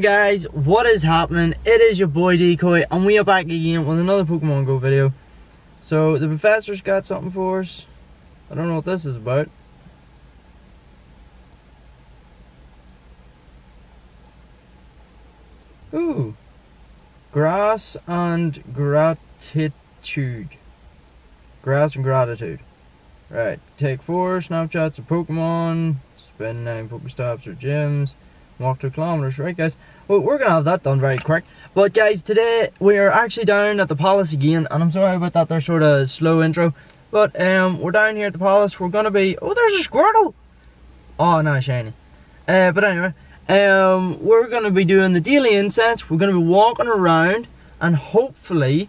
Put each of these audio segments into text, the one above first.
Guys, what is happening? It is your boy Decoy and we are back again with another Pokemon Go video. So the professor's got something for us. I don't know what this is about. Ooh. Grass and gratitude. Grass and gratitude. Right. Take four snapshots of Pokemon. Spend nine Pokestops or gyms. Walk two kilometers. Right, guys? Well, we're gonna have that done very quick. But guys, today we are actually down at the palace again, and I'm sorry about that. They're sort of slow intro. But um, we're down here at the palace. We're gonna be. Oh, there's a Squirtle. Oh, no, shiny. Uh, but anyway, um, we're gonna be doing the daily incense. We're gonna be walking around, and hopefully,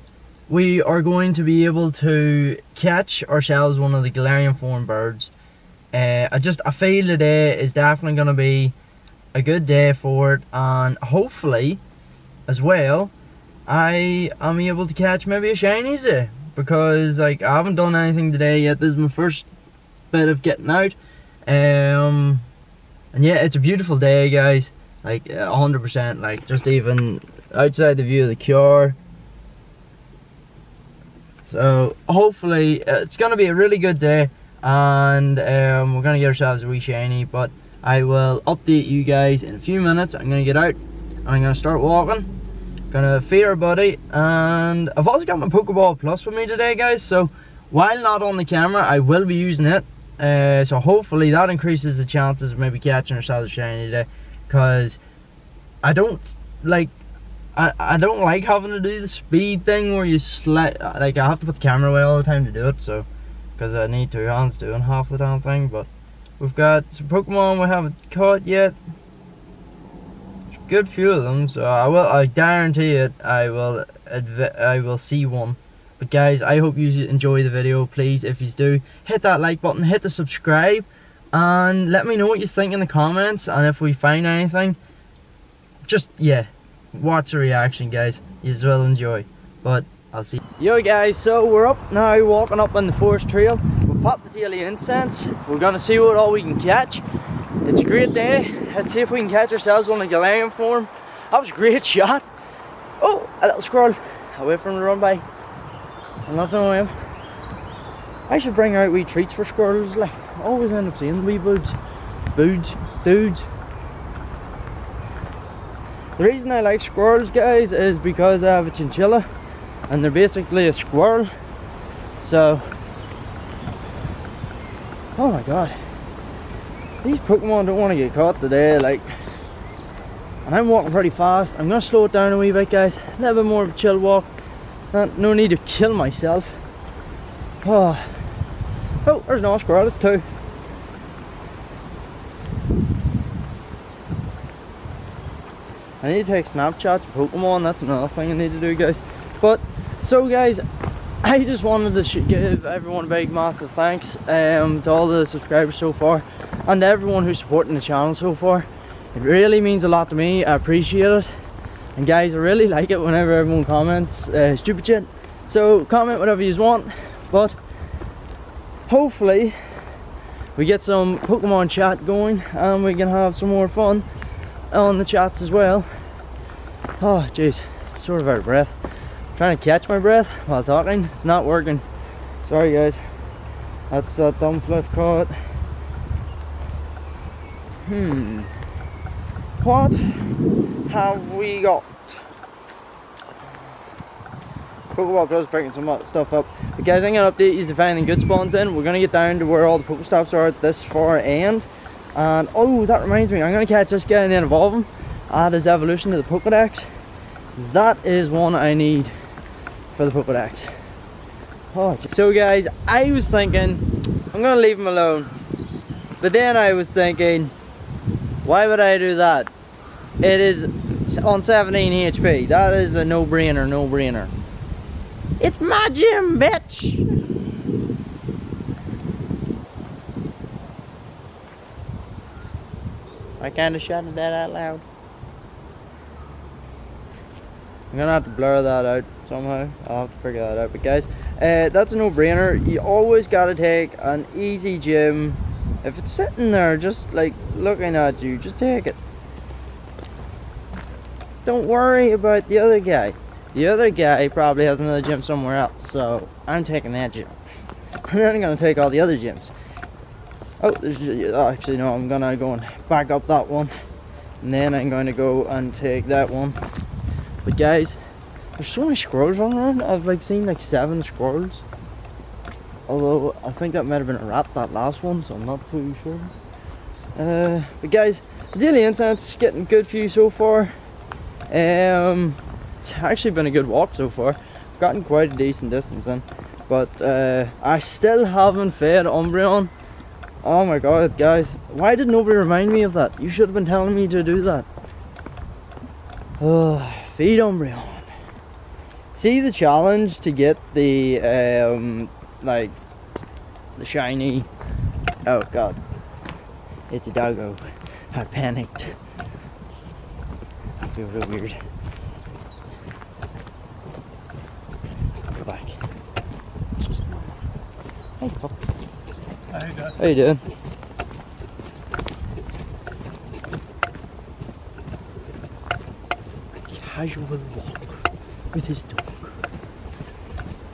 we are going to be able to catch ourselves one of the Galarian form birds. Uh, I just I feel today is definitely gonna be a good day for it, and hopefully, as well, I am able to catch maybe a shiny today because like I haven't done anything today yet. This is my first bit of getting out. Um, and yeah, it's a beautiful day, guys. Like 100%. Like just even outside the view of the cure. So hopefully uh, it's gonna be a really good day, and um, we're gonna get ourselves a wee shiny. But I will update you guys in a few minutes. I'm gonna get out. I'm gonna start walking. Gonna feed our buddy, and I've also got my Pokeball Plus with me today, guys. So while not on the camera, I will be using it. Uh, so hopefully that increases the chances of maybe catching ourselves a shiny today. Cause I don't like I, I don't like having to do the speed thing where you slide like I have to put the camera away all the time to do it so because I need two hands doing half the damn thing but we've got some Pokemon we haven't caught yet good few of them so I will I guarantee it I will I will see one but guys, I hope you enjoy the video. Please, if you do, hit that like button, hit the subscribe, and let me know what you think in the comments. And if we find anything, just, yeah, watch the reaction, guys. You will enjoy. But, I'll see Yo, guys, so we're up now, walking up on the forest trail. Popped the daily incense. We're to see what all we can catch. It's a great day. Let's see if we can catch ourselves on the Galarian form. That was a great shot. Oh, a little squirrel. Away from the run by. I'm not knowing him. I should bring out wee treats for squirrels. Like, I always end up seeing wee birds. Boods. Dudes. The reason I like squirrels, guys, is because I have a chinchilla. And they're basically a squirrel. So... Oh my god. These Pokemon don't want to get caught today, like... And I'm walking pretty fast. I'm to slow it down a wee bit, guys. A little bit more of a chill walk. Not, no need to kill myself. Oh, oh there's an squirrel, it's two. I need to take snapshots of Pokemon, that's another thing I need to do guys. But, so guys, I just wanted to give everyone a big massive thanks um, to all the subscribers so far and everyone who's supporting the channel so far. It really means a lot to me, I appreciate it. And guys i really like it whenever everyone comments uh, stupid shit. So comment whatever you want but hopefully we get some pokemon chat going and we can have some more fun on the chats as well. Oh jeez sort of out of breath trying to catch my breath while talking it's not working sorry guys that's a thumb flip caught hmm what have we got? Pokeball Plus breaking some stuff up. But guys, I'm to update you if anything good spawns in. We're to get down to where all the Pokestops are at this far end. And, oh, that reminds me, I'm to catch this guy and then evolve him. Add his evolution to the Pokedex. That is one I need for the Pokedex. Oh, so guys, I was thinking, I'm to leave him alone. But then I was thinking, why would I do that? It is on 17 HP. That is a no-brainer, no-brainer. It's my gym, bitch! I kinda shouted that out loud. I'm gonna have to blur that out somehow. I'll have to figure that out. But guys, uh, that's a no-brainer. You always gotta take an easy gym. If it's sitting there just like looking at you, just take it. don't worry about the other guy. The other guy probably has another gym somewhere else, so I'm taking that gym. And then I'm gonna take all the other gyms. Oh, there's oh, actually no, I'm gonna go and back up that one. And then I'm going to go and take that one. But guys, there's so many squirrels running around. I've like seen like seven squirrels. Although I think that might have been a rat that last one, so I'm not too sure. Uh, but guys, the daily incense getting good for you so far. Um, it's actually been a good walk so far. I've gotten quite a decent distance in, but uh, I still haven't fed Umbreon. Oh my god, guys, why did nobody remind me of that? You should have been telling me to do that. Oh, feed Umbreon. See the challenge to get the um, like the shiny. Oh god, it's a doggo. I panicked. I feel real weird. Go back. It's just normal. Hey, pup. How you doing? How you doing? Casual walk with his dog.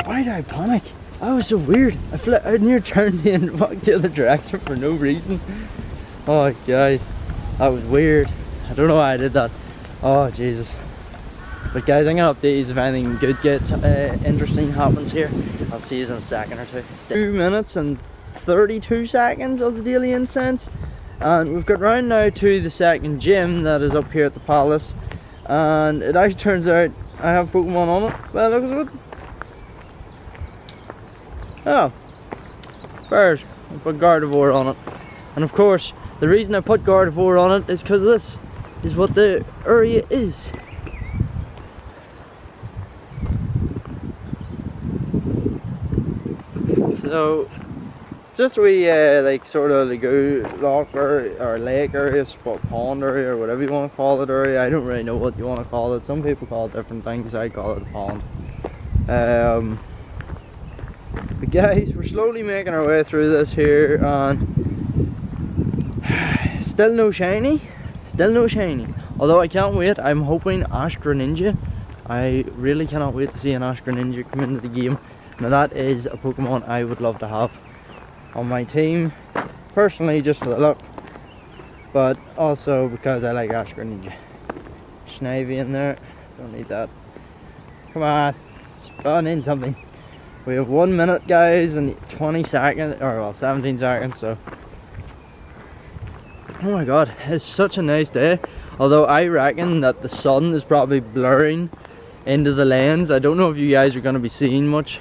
Why did I panic? I was so weird. I fl I near turned in and walked the other direction for no reason. Oh guys, that was weird. I don't know why I did that. Oh Jesus. But guys, I'm gonna update you if anything good gets uh, interesting happens here. I'll see you in a second or two. Two minutes and 32 seconds of the daily incense. And we've got round now to the second gym that is up here at the palace. And it actually turns out I have Pokemon on it. Well, look it. Oh, bears. I put Gardevoir on it. And of course, the reason I put Gardevoir on it is because this is what the area is. So, just a wee, uh, like, sort of lagoon, lock or, or lake area, spot pond area, or whatever you want to call it area. I don't really know what you want to call it. Some people call it different things. I call it pond. Um, guys, we're slowly making our way through this here, and still no shiny. Still no shiny. Although I can't wait. I'm hoping Ash-Greninja. I really cannot wait to see an Ash-Greninja come into the game. Now that is a Pokemon I would love to have on my team. Personally, just for the look. But also because I like Ash-Greninja. Snivy in there. Don't need that. Come on. Spawn in something. We have one minute guys and 20 seconds, or well 17 seconds, so. Oh my god, it's such a nice day. Although I reckon that the sun is probably blurring into the lens. I don't know if you guys are going to be seeing much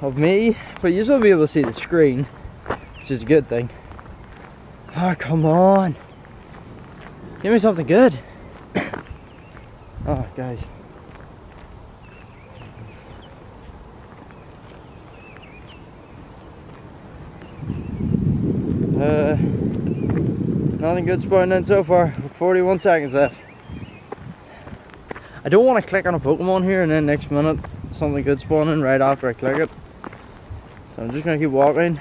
of me, but you will be able to see the screen, which is a good thing. Oh, come on. Give me something good. oh, guys. Uh, nothing good spawning in so far. 41 seconds left. I don't want to click on a Pokemon here and then next minute something good spawning right after I click it. So I'm just going to keep walking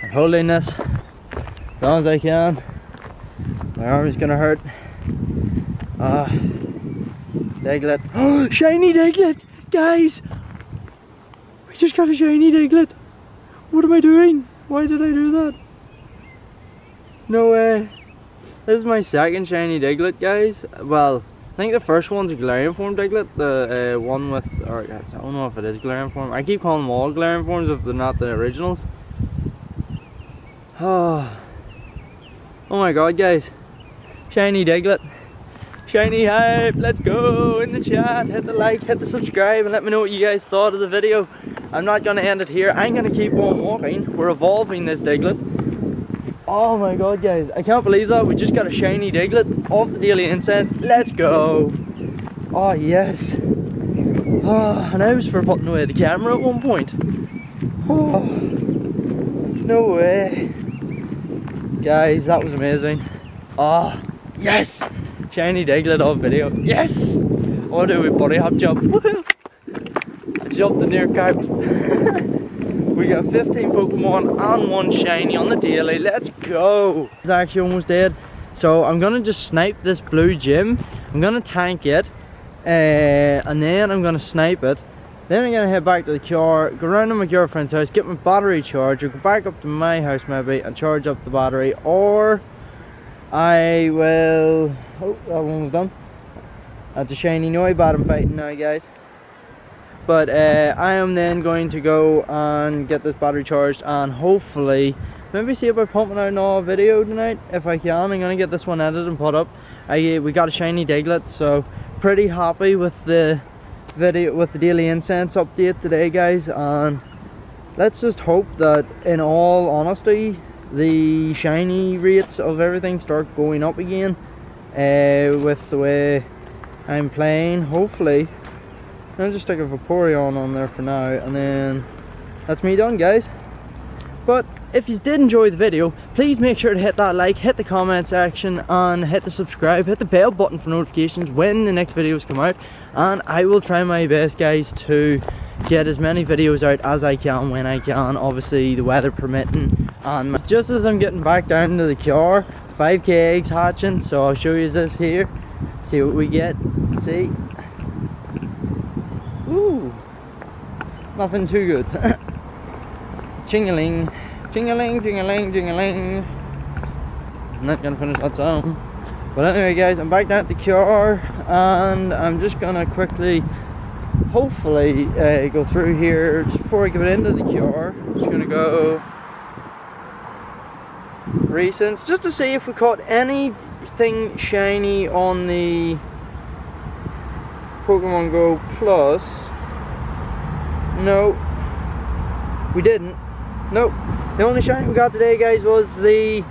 and holding this as long as I can. My arm is going to hurt. Uh, Diglett. Oh, shiny Diglett! Guys! We just got a shiny Diglett! What am I doing? Why did I do that? No way. This is my second shiny Diglett, guys. Well, I think the first one's a Galarian form Diglett. The uh, one with, or I don't know if it is Galarian form. I keep calling them all Galarian forms if they're not the originals. Oh, oh my god, guys. Shiny Diglett. Shiny hype, let's go in the chat, hit the like, hit the subscribe and let me know what you guys thought of the video. I'm not gonna end it here, I'm gonna keep on walking. We're evolving this Diglett. Oh my god guys, I can't believe that, we just got a shiny Diglett off the Daily Incense, let's go. Oh yes. Oh, and I was for putting away the camera at one point. Oh, no way. Guys, that was amazing. Oh, yes! Shiny Diglett on video. Yes! I want to do a body hop jump. I jumped the near couch. we got 15 Pokemon and one shiny on the daily. Let's go! It's actually almost dead. So I'm gonna just snipe this blue gym. I'm gonna tank it, uh, and then I'm gonna snipe it. Then I'm gonna head back to the car, go around to my girlfriend's house, get my battery charged, or go back up to my house maybe and charge up the battery, or I will. Oh, that one was done. That's a shiny Noibat I'm fighting now, guys. But uh, I am then going to go and get this battery charged and hopefully maybe see about pumping out another video tonight if I can. I'm gonna get this one edited and put up. I we got a shiny Diglett, so pretty happy with the video with the daily incense update today, guys. And let's just hope that, in all honesty, the shiny rates of everything start going up again uh, with the way I'm playing. Hopefully, I'll just stick a Vaporeon on there for now, and then that's me done, guys. But if you did enjoy the video, please make sure to hit that like, hit the comment section, and hit the subscribe, hit the bell button for notifications when the next videos come out. And I will try my best, guys, to get as many videos out as I can when I can, obviously the weather permitting. And just as I'm getting back down to the car, 5k eggs hatching, so I'll show you this here. See what we get. See? Nothing too good. Chingaling, chingaling, chingaling, chingaling. I'm not gonna finish that song. But anyway guys, I'm back down at the car and I'm just gonna quickly, hopefully, uh, go through here just before I get into the car. Just gonna go recents just to see if we caught anything shiny on the Pokemon Go Plus. No, we didn't. Nope. The only shiny we got today, guys, was the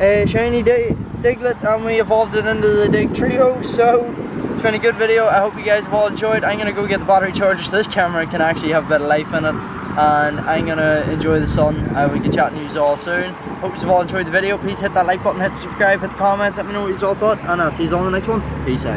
uh, shiny Dig Diglett, and we evolved it into the Dugtrio. So it's been a good video. I hope you guys have all enjoyed. I'm gonna go get the battery charger so this camera can actually have a bit of life in it, and I'm gonna enjoy the sun. Will get chatting to you all soon. Hope you've all enjoyed the video. Please hit that like button, hit the subscribe, hit the comments, let me know what you all thought, and I'll see you all in the next one. Peace out.